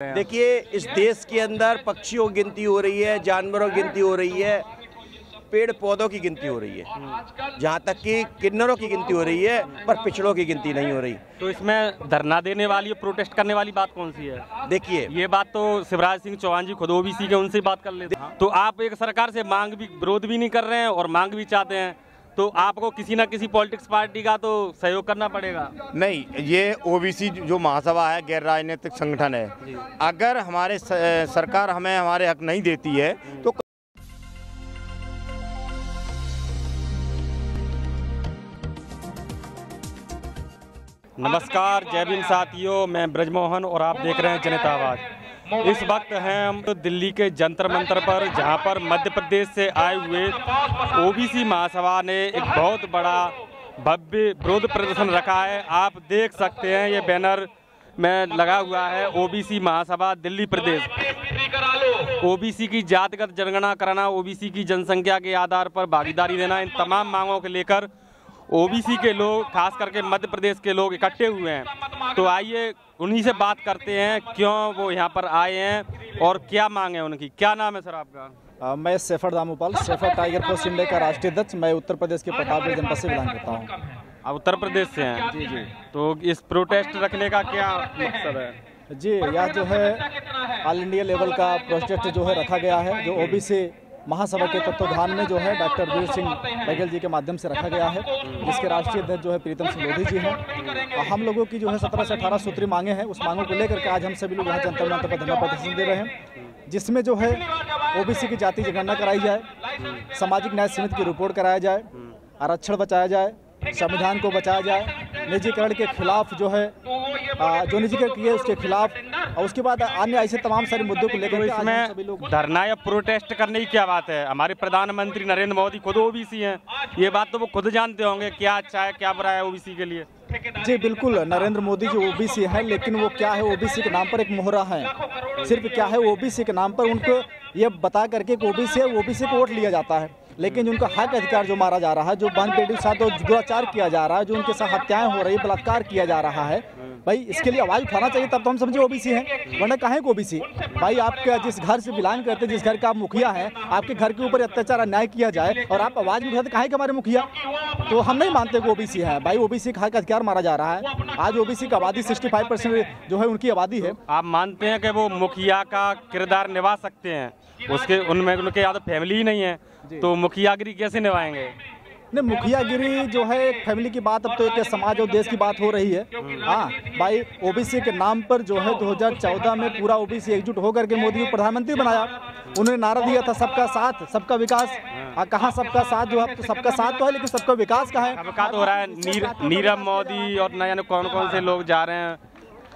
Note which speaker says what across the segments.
Speaker 1: देखिए इस देश के अंदर पक्षियों की गिनती हो रही है जानवरों की गिनती हो रही है पेड़ पौधों की गिनती हो रही है। जहाँ तक कि किन्नरों की गिनती हो रही है पर पिछड़ों की गिनती नहीं हो रही।
Speaker 2: तो इसमें धरना देने वाली और प्रोटेस्ट करने वाली बात कौन सी है?
Speaker 1: देखिए।
Speaker 2: ये बात तो शिवराज सिंह चौहान जी खुद ओबीसी के उनसे बात कर लेते हैं। तो आप एक सरकार से मांग भी विरोध भी नहीं कर रहे हैं और मांग भी चाहते हैं तो आपको किसी ना किसी पॉलिटिक्स पार्टी का तो सहयोग करना पड़ेगा।
Speaker 3: नहीं ये ओबीसी जो महासभा है गैर राजनीतिक संगठन है अगर हमारे सरकार हमें हमारे हक नहीं देती है तो
Speaker 2: नमस्कार जय भीम साथियों मैं ब्रजमोहन और आप देख रहे हैं जनता आवाज़। इस वक्त हैं हम दिल्ली के जंतर मंतर पर, जहाँ पर मध्य प्रदेश से आए हुए ओबीसी महासभा ने एक बहुत बड़ा भव्य विरोध प्रदर्शन रखा है। आप देख सकते हैं, ये बैनर में लगा हुआ है ओबीसी महासभा दिल्ली प्रदेश। ओबीसी की जातिगत जनगणना कराना ओबीसी की जनसंख्या के आधार पर भागीदारी देना, इन तमाम मांगों को लेकर ओबीसी के लोग खास करके मध्य प्रदेश के लोग इकट्ठे हुए हैं। तो आइए उन्हीं से बात करते हैं क्यों वो यहाँ पर आए हैं और क्या मांग है उनकी? क्या नाम है सर आपका?
Speaker 4: अ, मैं सेफर दामोपाल सेफर टाइगर फोर्स इंडिया का राष्ट्रीय अध्यक्ष। मैं उत्तर प्रदेश के प्रतापगढ़ जनपद से बिलोंग करता हूँ।
Speaker 2: आप उत्तर प्रदेश से हैं? जी जी। तो इस प्रोटेस्ट रखने का क्या मकसद है?
Speaker 4: जी यह जो है ऑल इंडिया लेवल का प्रोजेक्ट जो है रखा गया है जो ओबीसी महासभा के तत्वाधान में जो है डॉक्टर वीर सिंह बघेल जी के माध्यम से रखा गया है, जिसके राष्ट्रीय अध्यक्ष जो है प्रीतम सिंह लोधी जी हैं। हम लोगों की जो है सत्रह से अठारह सूत्री मांगे हैं, उस मांगों को लेकर के आज हम सभी लोग यहाँ जंतर मंतर पर धरना प्रदर्शन दे रहे हैं, जिसमें जो है ओबीसी की जाति जनगणना कराई जाए, सामाजिक न्याय समिति की रिपोर्ट कराया जाए, आरक्षण बचाया जाए, संविधान को बचाया जाए, निजीकरण के खिलाफ जो है जो निजीकरण किए उसके खिलाफ और उसके बाद अन्य ऐसे तमाम सारे मुद्दों को लेकर
Speaker 2: तो इसमें धरना या प्रोटेस्ट करने की क्या बात है? हमारे प्रधानमंत्री नरेंद्र मोदी खुद ओबीसी हैं। ये बात तो वो खुद जानते होंगे क्या अच्छा है क्या बुरा है ओबीसी के लिए।
Speaker 4: जी बिल्कुल नरेंद्र मोदी जी ओबीसी है लेकिन वो क्या है ओबीसी के नाम पर एक मोहरा है। सिर्फ़ क्या है ओबीसी के नाम पर उनको ये बता करके ओबीसी है ओबीसी को वोट लिया जाता है। लेकिन जो उनका हक अधिकार जो मारा जा रहा है जो बहन बेटी के साथ दुराचार किया जा रहा है जो उनके साथ हत्याएँ हो रही है बलात्कार किया जा रहा है भाई इसके लिए आवाज़ उठाना चाहिए तब तो हम समझे ओबीसी हैं। वरना कहाँ को ओबीसी? भाई आपका जिस घर से बिलोंग करते जिस घर का आप मुखिया हैं आपके घर के ऊपर अत्याचार अन्याय किया जाए और आप आवाज़ नहीं उठाते कहाँ के हमारे मुखिया? तो हम नहीं मानते कि ओबीसी है। भाई ओबीसी का हक अधिकार मारा जा रहा है। आज ओबीसी की आबादी 65 परसेंट जो है उनकी आबादी है।
Speaker 2: आप मानते हैं कि वो मुखिया का किरदार निभा सकते हैं? उसके उनमें उनके या तो फैमिली ही नहीं है। तो मुखियागिरी कैसे निभाएँगे?
Speaker 4: नहीं मुखियागिरी जो है एक फैमिली की बात अब तो एक समाज और देश की बात हो रही है। हाँ भाई ओबीसी के नाम पर जो है 2014 में पूरा ओबीसी एकजुट होकर के मोदी को प्रधानमंत्री बनाया। उन्होंने नारा दिया था सबका साथ सबका विकास। हाँ, कहाँ सबका साथ जो है तो सबका साथ तो है लेकिन सबका विकास कहाँ है?
Speaker 2: तो हो नीरव मोदी और नया कौन कौन से लोग जा रहे हैं?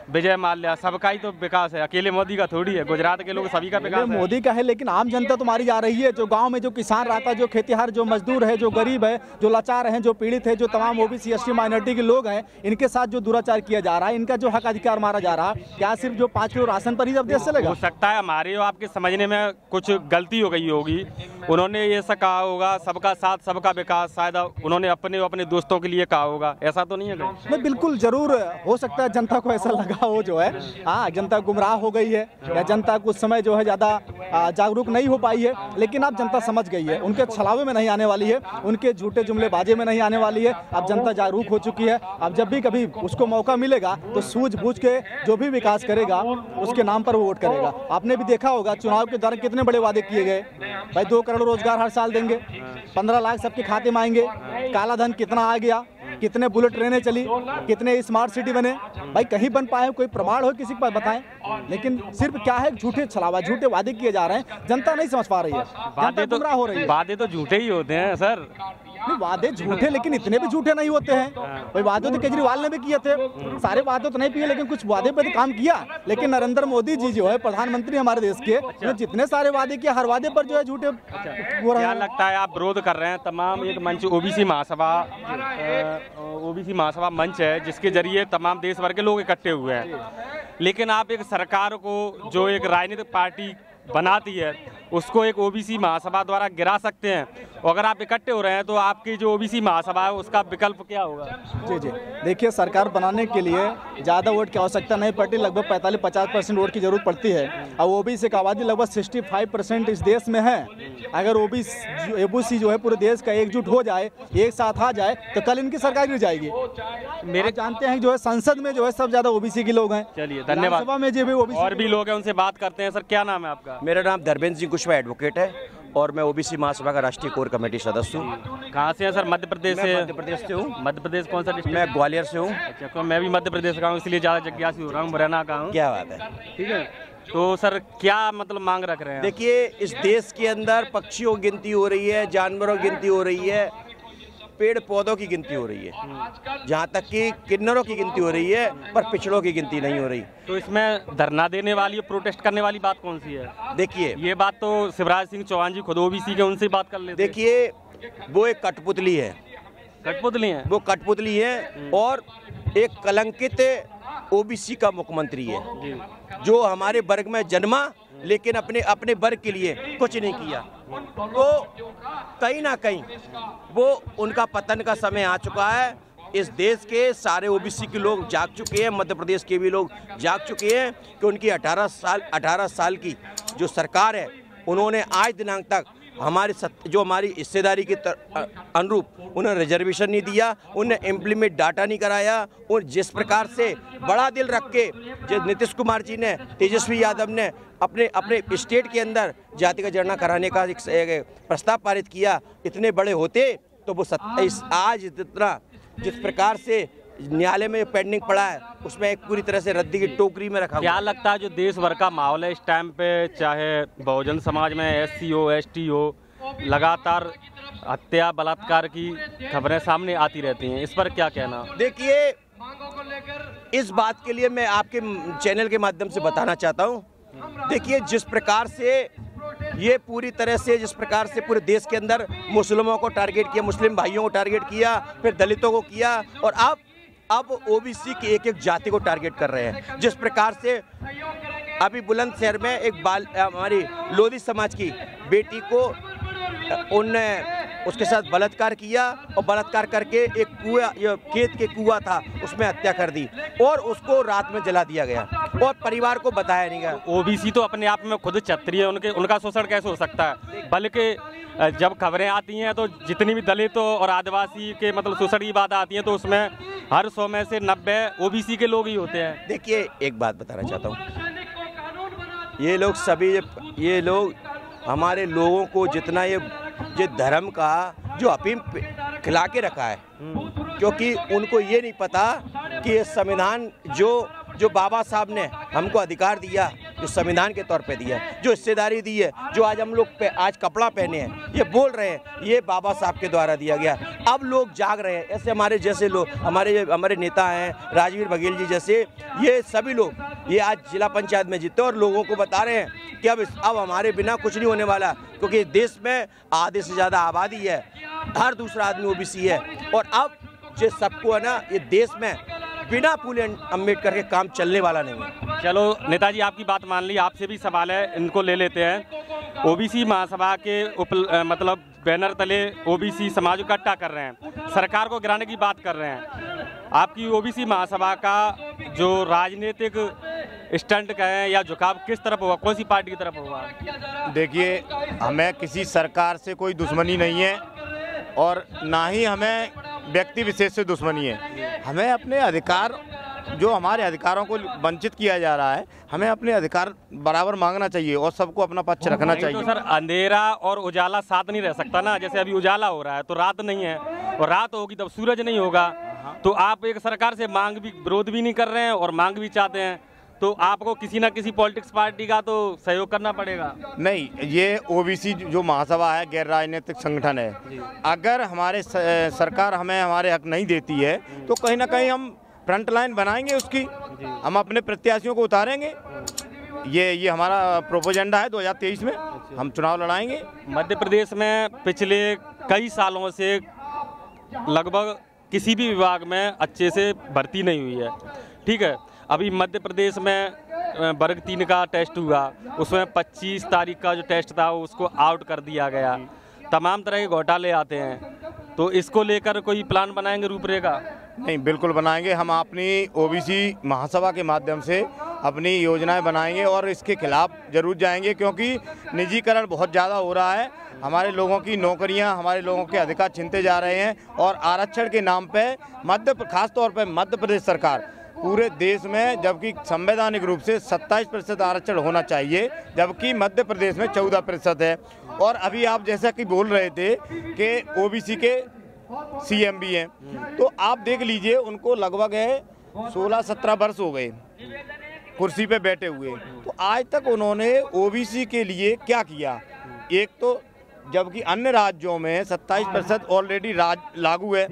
Speaker 2: विजय माल्या सबका ही तो विकास है। अकेले मोदी का थोड़ी है गुजरात के लोग सभी का विकास
Speaker 4: मोदी का है लेकिन आम जनता तो मारी जा रही है जो गाँव में जो किसान रहता है जो खेतीहर जो मजदूर है जो गरीब है जो लाचार हैं जो पीड़ित है जो तमाम ओबीसी एसटी माइनॉरिटी के लोग हैं इनके साथ जो दुराचार किया जा रहा है इनका जो हक अधिकार मारा जा रहा है क्या सिर्फ़ जो पाँच किलो राशन पर ही अब देश चलेगा?
Speaker 2: हो सकता है हमारे आपके समझने में कुछ गलती हो गई होगी। उन्होंने ऐसा कहा होगा सबका साथ सबका विकास शायद उन्होंने अपने अपने दोस्तों के लिए कहा होगा। ऐसा तो नहीं है
Speaker 4: बिल्कुल ज़रूर हो सकता है जनता को ऐसा लगा हो जो है हाँ जनता गुमराह हो गई है, या जनता कुछ समय जो है ज़्यादा जागरूक नहीं हो पाई है, लेकिन अब जनता समझ गई है, उनके छलावे में नहीं आने वाली है, उनके झूठे जुमले बाजे में नहीं आने वाली है, अब जनता जागरूक हो चुकी है, अब जब भी कभी उसको मौका मिलेगा तो सूझबूझ के जो भी विकास करेगा, उसके नाम पर वो वोट करेगा। आपने भी देखा होगा, चुनाव के दौरान कितने बड़े वादे किए गए, भाई दो करोड़ रोज़गार हर साल देंगे, पंद्रह लाख सबके खाते में आएँगे, काला धन कितना आ गया कितने बुलेट ट्रेनें चली कितने स्मार्ट सिटी बने। भाई कहीं बन पाए कोई प्रमाण हो किसी के पास बताएँ। लेकिन सिर्फ़ क्या है झूठे छलावा झूठे वादे किए जा रहे हैं जनता नहीं समझ पा रही है। जनता
Speaker 2: वादे तो
Speaker 4: गुमराह हो रही है।
Speaker 2: वादे तो झूठे ही होते हैं सर।
Speaker 4: नहीं वादे झूठे लेकिन इतने भी झूठे नहीं होते हैं। भाई वादे तो केजरीवाल ने भी किए थे। सारे वादे तो नहीं किए लेकिन कुछ वादे पे तो काम किया। लेकिन नरेंद्र मोदी जी जो है प्रधानमंत्री हमारे देश के जितने सारे वादे किए हर वादे पर जो है झूठे हो रहे
Speaker 2: लगता है आप विरोध कर रहे हैं? तमाम एक मंच ओबीसी महासभा ओबीसी महासभा मंच है जिसके ज़रिए तमाम देश भर के लोग इकट्ठे हुए हैं। लेकिन आप एक सरकार को जो एक राजनीतिक पार्टी बनाती है उसको एक ओबीसी महासभा द्वारा गिरा सकते हैं। और अगर आप इकट्ठे हो रहे हैं तो आपकी जो ओबीसी महासभा है उसका विकल्प क्या होगा?
Speaker 4: जी जी। देखिए सरकार बनाने के लिए ज़्यादा वोट की आवश्यकता नहीं पड़ती लगभग पैंतालीस पचास परसेंट वोट की ज़रूरत पड़ती है। और ओबीसी की आबादी लगभग सिक्सटी फाइव परसेंट इस देश में है। अगर ओ बी ओबीसी जो है पूरे देश का एकजुट हो जाए एक साथ आ जाए तो कल इनकी सरकार गिर जाएगी। मेरे जानते हैं जो है संसद में जो है सब ज़्यादा ओबीसी के लोग हैं।
Speaker 2: चलिए, धन्यवाद।
Speaker 4: में जो भी ओबीसी
Speaker 2: और भी लोग हैं उनसे बात करते हैं। सर क्या नाम है आपका?
Speaker 1: मेरा नाम धर्मेंद्र सिंह कुशवाहा एडवोकेट है और मैं ओबीसी महासभा का राष्ट्रीय कोर कमेटी सदस्य हूँ।
Speaker 2: कहाँ से हैं सर? मध्य प्रदेश से?
Speaker 1: मध्य प्रदेश से हूँ।
Speaker 2: मध्य प्रदेश कौन सा
Speaker 1: मैं ग्वालियर से हूँ।
Speaker 2: अच्छा तो मैं भी मध्य प्रदेश का हूँ इसलिए ज़्यादा जिज्ञासु हो रहा हूँ मुरैना का हूँ।
Speaker 1: क्या बात है।
Speaker 2: ठीक है? तो सर क्या मतलब मांग रख रहे हैं
Speaker 1: देखिए इस देश के अंदर पक्षियों की गिनती हो रही है जानवरों की गिनती हो रही है पेड़ पौधों की गिनती हो रही है। जहाँ तक कि किन्नरों की गिनती हो रही है पर पिछड़ों की गिनती नहीं हो रही।
Speaker 2: तो इसमें धरना देने वाली प्रोटेस्ट करने वाली बात कौन सी है?
Speaker 1: देखिए।
Speaker 2: ये बात तो शिवराज सिंह चौहान जी खुद ओबीसी के उनसे बात कर ले
Speaker 1: देखिए वो एक कठपुतली है।
Speaker 2: कठपुतली है?
Speaker 1: वो कठपुतली है और एक कलंकित ओबीसी का मुख्यमंत्री है। जो हमारे वर्ग में जन्मा लेकिन अपने अपने वर्ग के लिए कुछ नहीं किया। तो कहीं ना कहीं वो उनका पतन का समय आ चुका है। इस देश के सारे ओबीसी के लोग जाग चुके हैं, मध्य प्रदेश के भी लोग जाग चुके हैं कि उनकी 18 साल 18 साल की जो सरकार है, उन्होंने आज दिनांक तक हमारे जो हमारी हिस्सेदारी के अनुरूप उन्हें रिजर्वेशन नहीं दिया उन्हें इम्प्लीमेंट डाटा नहीं कराया और जिस प्रकार से बड़ा दिल रख के जो नीतीश कुमार जी ने तेजस्वी यादव ने अपने अपने स्टेट के अंदर जाति का जनगणना कराने का एक, प्रस्ताव पारित किया इतने बड़े होते तो वो सत, इस आज इतना जिस प्रकार से न्यायालय में पेंडिंग पड़ा है उसमें एक पूरी तरह से रद्दी की टोकरी में रखा
Speaker 2: क्या लगता है जो देश भर का माहौल है इस टाइम पे चाहे बहुजन समाज में एस सी हो एस टी हो लगातार हत्या बलात्कार की खबरें सामने आती रहती हैं इस पर क्या कहना?
Speaker 1: देखिए इस बात के लिए मैं आपके चैनल के माध्यम से बताना चाहता हूँ। देखिए जिस प्रकार से ये पूरी तरह से जिस प्रकार से पूरे देश के अंदर मुस्लिमों को टारगेट किया मुस्लिम भाइयों को टारगेट किया फिर दलितों को किया और अब अब ओबीसी की एक एक जाति को टारगेट कर रहे हैं। जिस प्रकार से अभी बुलंदशहर में एक बाल हमारी लोधी समाज की बेटी को उनने उसके साथ बलात्कार किया और बलात्कार करके एक कुआ खेत के कुआ था, उसमें हत्या कर दी और उसको रात में जला दिया गया। और परिवार को बताया नहीं गया।
Speaker 2: ओबीसी तो अपने आप में खुद छत्री है उनके उनका शोषण कैसे हो सकता है? बल्कि जब खबरें आती हैं तो जितनी भी दलितों और आदिवासी के मतलब शोषण की बात आती है तो उसमें हर सौ में से नब्बे ओबीसी के लोग ही होते हैं।
Speaker 1: देखिए एक बात बताना चाहता हूँ। ये लोग सभी ये लोग हमारे लोगों को जितना ये ये धर्म का जो अफीम पे- खिला के रखा है क्योंकि उनको ये नहीं पता कि ये संविधान जो जो बाबा साहब ने हमको अधिकार दिया, जो संविधान के तौर पे दिया, जो हिस्सेदारी दी है, जो आज हम लोग पे, आज कपड़ा पहने हैं, ये बोल रहे हैं, ये बाबा साहब के द्वारा दिया गया। अब लोग जाग रहे हैं, ऐसे हमारे जैसे लोग, हमारे हमारे नेता हैं, राजवीर बघेल जी जैसे, ये सभी लोग, ये आज जिला पंचायत में जीते और लोगों को बता रहे हैं कि अब अब हमारे बिना कुछ नहीं होने वाला, क्योंकि देश में आधे से ज़्यादा आबादी है, हर दूसरा आदमी ओबीसी है, और अब जो सबको है ना, ये देश में बिना फूले अंबेडकर के काम चलने वाला नहीं है।
Speaker 2: चलो नेताजी आपकी बात मान ली। आपसे भी सवाल है इनको ले लेते हैं। ओबीसी महासभा के उप मतलब बैनर तले ओबीसी समाज इकट्ठा कर रहे हैं। सरकार को गिराने की बात कर रहे हैं। आपकी ओबीसी महासभा का जो राजनीतिक स्टंट कहें या झुकाव किस तरफ़ होगा कौन सी पार्टी की तरफ़ होगा
Speaker 3: देखिए हमें किसी सरकार से कोई दुश्मनी नहीं है और ना ही हमें व्यक्ति विशेष से दुश्मनी है। हमें अपने अधिकार जो हमारे अधिकारों को वंचित किया जा रहा है हमें अपने अधिकार बराबर मांगना चाहिए और सबको अपना पक्ष रखना
Speaker 2: तो
Speaker 3: चाहिए।
Speaker 2: सर अंधेरा और उजाला साथ नहीं रह सकता ना। जैसे अभी उजाला हो रहा है तो रात नहीं है। और रात होगी तब सूरज नहीं होगा। तो आप एक सरकार से मांग भी विरोध भी नहीं कर रहे हैं और मांग भी चाहते हैं। तो आपको किसी ना किसी पॉलिटिक्स पार्टी का तो सहयोग करना पड़ेगा।
Speaker 3: नहीं ये ओबीसी जो महासभा है गैर राजनीतिक संगठन है अगर हमारे सरकार हमें हमारे हक नहीं देती है तो कहीं ना कहीं हम फ्रंट लाइन बनाएँगे उसकी। हम अपने प्रत्याशियों को उतारेंगे। ये ये हमारा प्रोपोजेंडा है 2023 में। हम चुनाव लड़ाएँगे।
Speaker 2: मध्य प्रदेश में पिछले कई सालों से लगभग किसी भी विभाग में अच्छे से भर्ती नहीं हुई है। ठीक है, अभी मध्य प्रदेश में वर्ग तीन का टेस्ट हुआ। उसमें 25 तारीख का जो टेस्ट था, उसको आउट कर दिया गया। तमाम तरह के घोटाले आते हैं। तो इसको लेकर कोई प्लान बनाएँगे रूपरेखा?
Speaker 3: नहीं, बिल्कुल बनाएँगे। हम अपनी ओबीसी महासभा के माध्यम से अपनी योजनाएँ बनाएँगे और इसके खिलाफ ज़रूर जाएँगे, क्योंकि निजीकरण बहुत ज़्यादा हो रहा है। हमारे लोगों की नौकरियाँ, हमारे लोगों के अधिकार छिनते जा रहे हैं और आरक्षण के नाम पे मध्य, खासतौर पर मध्य प्रदेश सरकार पूरे देश में, जबकि संवैधानिक रूप से 27 प्रतिशत आरक्षण होना चाहिए, जबकि मध्य प्रदेश में 14 प्रतिशत है। और अभी आप जैसा कि बोल रहे थे कि ओबीसी के सीएम भी हैं तो आप देख लीजिए, उनको लगभग है सोलह सत्रह वर्ष हो गए कुर्सी पे बैठे हुए। तो आज तक उन्होंने ओबीसी के लिए क्या किया? एक तो जबकि अन्य राज्यों में 27 प्रतिशत ऑलरेडी राज लागू है।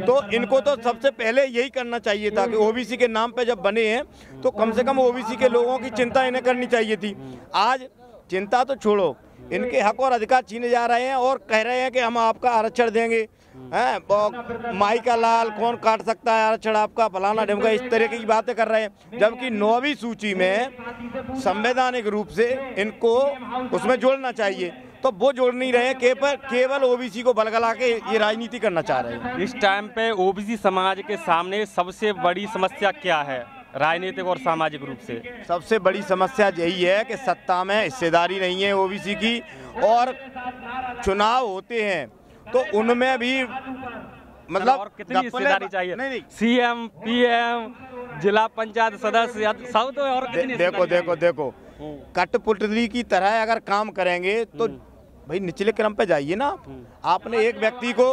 Speaker 3: तो इनको तो सबसे पहले यही करना चाहिए था कि ओबीसी के नाम पे जब बने हैं तो कम से कम ओबीसी के लोगों की चिंता इन्हें करनी चाहिए थी। आज चिंता तो छोड़ो इनके हक और अधिकार छीने जा रहे हैं और कह रहे हैं कि हम आपका आरक्षण देंगे। हैं माई का लाल कौन काट सकता है आरक्षण आपका? फलाना ढिमका इस तरह की बातें कर रहे हैं। जबकि नौवीं सूची में संवैधानिक रूप से इनको उसमें जोड़ना चाहिए। तो वो जोड़ नहीं रहे केवल केवल ओबीसी को बलगला के ये राजनीति करना चाह रहे हैं।
Speaker 2: इस टाइम पे ओबीसी समाज के सामने सबसे बड़ी समस्या क्या है राजनीतिक और सामाजिक रूप से?
Speaker 3: सबसे बड़ी समस्या यही है कि सत्ता में हिस्सेदारी नहीं है ओबीसी की और चुनाव होते हैं तो उनमें भी मतलब
Speaker 2: और कितनी हिस्सेदारी चाहिए?
Speaker 3: नहीं नहीं।
Speaker 2: सीएम पीएम जिला पंचायत सदस्य सब तो और
Speaker 3: देखो देखो देखो। कठपुतली की तरह अगर काम करेंगे तो भाई निचले क्रम पे जाइए ना। आप आपने एक व्यक्ति को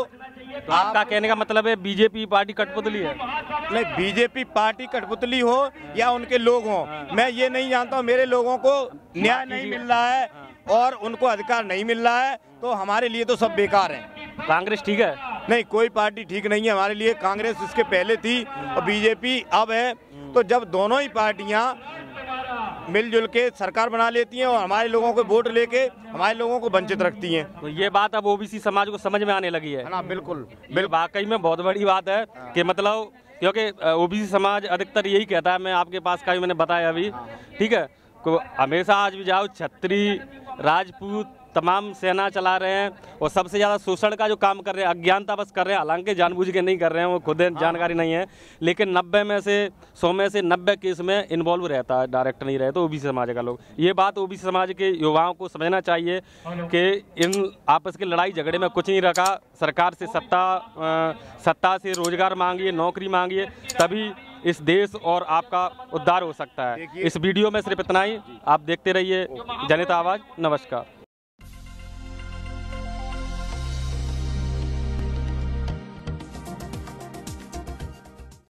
Speaker 2: तो आपका कहने का मतलब है बीजेपी पार्टी कठपुतली है?
Speaker 3: नहीं बीजेपी पार्टी कठपुतली हो या उनके लोग हों। मैं ये नहीं जानता हूँ मेरे लोगों को न्याय नहीं मिल रहा है और उनको अधिकार नहीं मिल रहा है तो हमारे लिए तो सब बेकार है।
Speaker 2: कांग्रेस ठीक है?
Speaker 3: नहीं कोई पार्टी ठीक नहीं है हमारे लिए। कांग्रेस इसके पहले थी और बीजेपी अब है। तो जब दोनों ही पार्टियाँ मिलजुल के सरकार बना लेती हैं और हमारे लोगों को वोट लेके हमारे लोगों को वंचित रखती हैं।
Speaker 2: तो ये बात अब ओबीसी समाज को समझ में आने लगी है।
Speaker 3: है ना बिल्कुल।
Speaker 2: बिल वाकई में बहुत बड़ी बात है कि मतलब क्योंकि ओबीसी समाज अधिकतर यही कहता है मैं आपके पास का भी मैंने बताया अभी ठीक है? को हमेशा आज भी जाओ छत्री राजपूत तमाम सेना चला रहे हैं और सबसे ज़्यादा शोषण का जो काम कर रहे हैं अज्ञानता बस कर रहे हैं हालाँकि जानबूझ के नहीं कर रहे हैं वो खुद जानकारी नहीं है लेकिन नब्बे में से सौ में से नब्बे केस में इन्वॉल्व रहता है डायरेक्ट नहीं रहता ओबीसी समाज का लोग। ये बात ओबीसी समाज के युवाओं को समझना चाहिए कि इन आपस की लड़ाई झगड़े में कुछ नहीं रखा सरकार से सत्ता सत्ता से रोज़गार मांगिए नौकरी मांगिए तभी इस देश और आपका उद्धार हो सकता है। इस वीडियो में सिर्फ़ इतना ही आप देखते रहिए जनता आवाज़ नमस्कार।